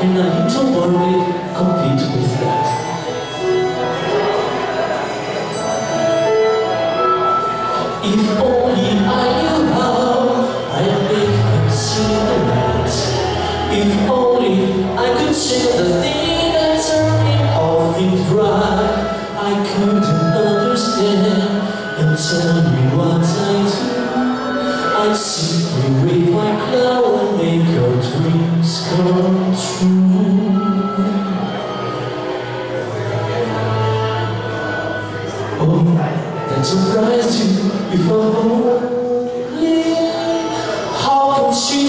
그냥 휘청거름이 그렇게 잊고 있어요. If only I knew how I'd make them see the light. If only I could share the thing that turned me off. And dry I couldn't understand and tell me what I do. I'd see Oh, that surprised you before How can she